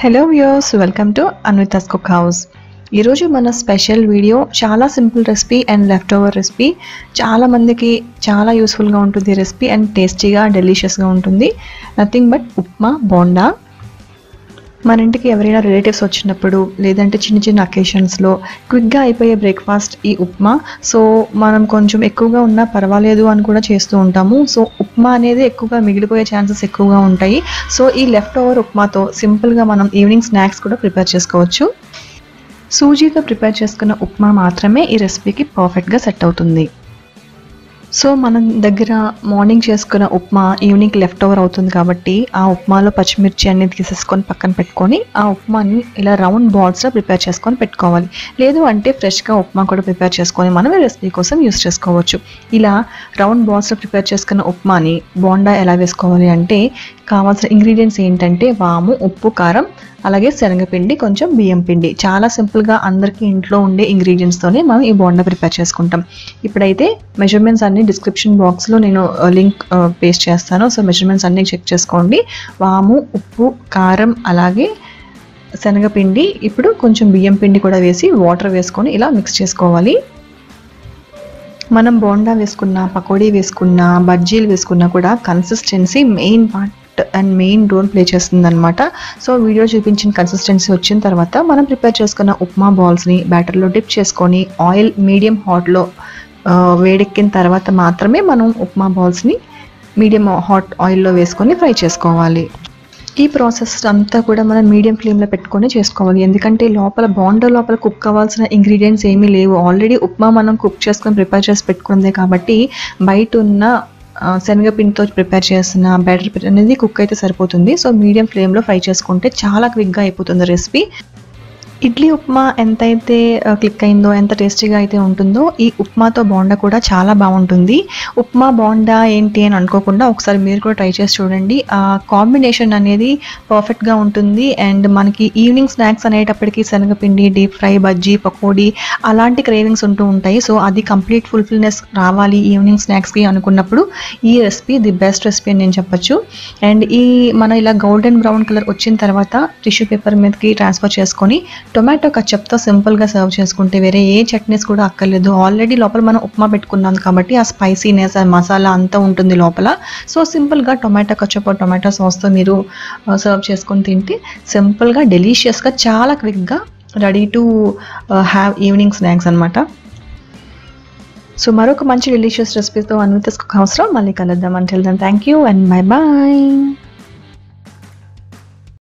Hello views welcome to Anvitha's cook house ఈరోజు మన special video చాలా simple recipe and left over recipe చాలా మందికి చాలా యూస్ఫుల్గా ఉంటుంది రెసిపీ అండ్ టేస్టీగా డెలిషియస్గా ఉంటుంది. Nothing but upma bonda. మన ఇంటికి ఎవరైనా రిలేటివ్స్ వచ్చినప్పుడు లేదంటే చిన్న చిన్న అకేషన్స్లో క్విక్గా అయిపోయే బ్రేక్ఫాస్ట్ ఈ ఉప్మా. సో మనం కొంచెం ఎక్కువగా ఉన్నా పర్వాలేదు అని కూడా చేస్తూ ఉంటాము. సో ఉప్మా అనేది ఎక్కువగా మిగిలిపోయే ఛాన్సెస్ ఎక్కువగా ఉంటాయి. సో ఈ లెఫ్ట్ ఓవర్ ఉప్మాతో సింపుల్గా మనం ఈవినింగ్ స్నాక్స్ కూడా ప్రిపేర్ చేసుకోవచ్చు. సూజీతో ప్రిపేర్ చేసుకున్న ఉప్మా మాత్రమే ఈ రెసిపీకి పర్ఫెక్ట్గా సెట్ అవుతుంది. సో మన దగ్గర మార్నింగ్ చేసుకున్న ఉప్మా ఈవినింగ్ లెఫ్ట్ ఓవర్ అవుతుంది కాబట్టి ఆ ఉప్మాలో పచ్చిమిర్చి అన్ని తీసేసుకొని పక్కన పెట్టుకొని ఆ ఉప్మాని ఇలా రౌండ్ బాల్స్లో ప్రిపేర్ చేసుకొని పెట్టుకోవాలి. లేదు అంటే ఫ్రెష్గా ఉప్మా కూడా ప్రిపేర్ చేసుకొని మనం రెసిపీ కోసం యూస్ చేసుకోవచ్చు. ఇలా రౌండ్ బాల్స్లో ప్రిపేర్ చేసుకున్న ఉప్మాని బోండా ఎలా వేసుకోవాలి అంటే కావాల్సిన ఇంగ్రీడియంట్స్ ఏంటంటే వాము ఉప్పు కారం అలాగే శనగపిండి కొంచెం బియ్యం పిండి. చాలా సింపుల్గా అందరికీ ఇంట్లో ఉండే ఇంగ్రీడియంట్స్తోనే మనం ఈ బోండా ప్రిపేర్ చేసుకుంటాం. ఇప్పుడైతే మెజర్మెంట్స్ అన్ని డిస్క్రిప్షన్ బాక్స్లో నేను లింక్ పేస్ట్ చేస్తాను. సో మెజర్మెంట్స్ అన్నీ చెక్ చేసుకోండి. వాము ఉప్పు కారం అలాగే శనగపిండి ఇప్పుడు కొంచెం బియ్యం పిండి కూడా వేసి వాటర్ వేసుకొని ఇలా మిక్స్ చేసుకోవాలి. మనం బోండా వేసుకున్న పకోడీ వేసుకున్న బజ్జీలు వేసుకున్నా కూడా consistency main part and main role play చేస్తుంది అనమాట సో వీడియో చూపించిన కన్సిస్టెన్సీ వచ్చిన తర్వాత మనం ప్రిపేర్ చేసుకున్న ఉప్మా బాల్స్ని బ్యాటర్లో డిప్ చేసుకొని ఆయిల్ మీడియం హాట్లో వేడెక్కిన తర్వాత మాత్రమే మనం ఉప్మా బాల్స్ని మీడియం హాట్ ఆయిల్లో వేసుకొని ఫ్రై చేసుకోవాలి. ఈ ప్రాసెస్ అంతా కూడా మనం మీడియం ఫ్లేమ్లో పెట్టుకొని చేసుకోవాలి. ఎందుకంటే లోపల బాండో లోపల కుక్ కావాల్సిన ఇంగ్రీడియంట్స్ ఏమీ లేవు. ఆల్రెడీ ఉప్మా మనం కుక్ చేసుకొని ప్రిపేర్ చేసి పెట్టుకుందే కాబట్టి బయట ఉన్న శనగపిండితో ప్రిపేర్ చేసిన బ్యాటర్ అనేది కుక్ అయితే సరిపోతుంది. సో మీడియం ఫ్లేమ్లో ఫ్రై చేసుకుంటే చాలా క్విక్గా అయిపోతుంది రెసిపీ. ఇడ్లీ ఉప్మా ఎంతైతే క్లిక్ అయిందో ఎంత టేస్టీగా అయితే ఉంటుందో ఈ ఉప్మాతో బోండా కూడా చాలా బాగుంటుంది. ఉప్మా బోండా ఏంటి అని అనుకోకుండా ఒకసారి మీరు కూడా ట్రై చేసి చూడండి. ఆ కాంబినేషన్ అనేది పర్ఫెక్ట్గా ఉంటుంది. అండ్ మనకి ఈవినింగ్ స్నాక్స్ అనేటప్పటికి శనగపిండి డీప్ ఫ్రై బజ్జీ పకోడీ అలాంటి క్రేవింగ్స్ ఉంటూ ఉంటాయి. సో అది కంప్లీట్ ఫుల్ఫిల్నెస్ రావాలి ఈవినింగ్ స్నాక్స్కి అనుకున్నప్పుడు. ఈ రెసిపీ ది బెస్ట్ రెసిపీ అని నేను చెప్పొచ్చు. అండ్ ఈ మన ఇలా గోల్డెన్ బ్రౌన్ కలర్ వచ్చిన తర్వాత టిష్యూ పేపర్ మీదకి ట్రాన్స్ఫర్ చేసుకొని టొమాటో కచ్చప్తో సింపుల్గా సర్వ్ చేసుకుంటే వేరే ఏ చట్నీస్ కూడా అక్కర్లేదు. ఆల్రెడీ లోపల మనం ఉప్మా పెట్టుకున్నాం కాబట్టి ఆ స్పైసీనెస్ ఆ మసాలా అంతా ఉంటుంది లోపల. సో సింపుల్గా టొమాటో కచ్చప్ టొమాటో సాస్తో మీరు సర్వ్ చేసుకొని తింటే సింపుల్గా డెలీషియస్గా చాలా క్విక్గా ready to have evening snacks అనమాట సో మరొక మంచి డెలిషియస్ రెసిపీతో అన్వితస్ అవసరం. మళ్ళీ కలుద్దాం. అంటే thank you and bye bye